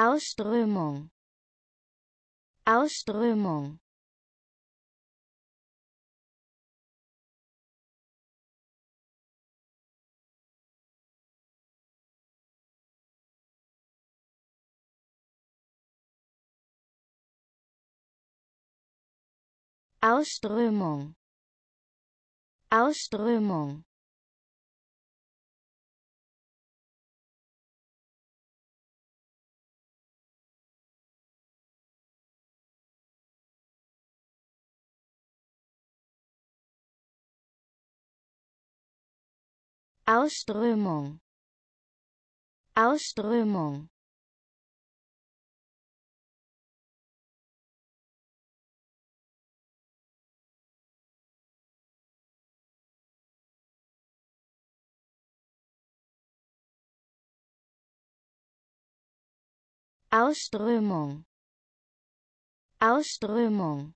Ausströmung. Ausströmung. Ausströmung. Ausströmung Ausströmung. Ausströmung. Ausströmung. Ausströmung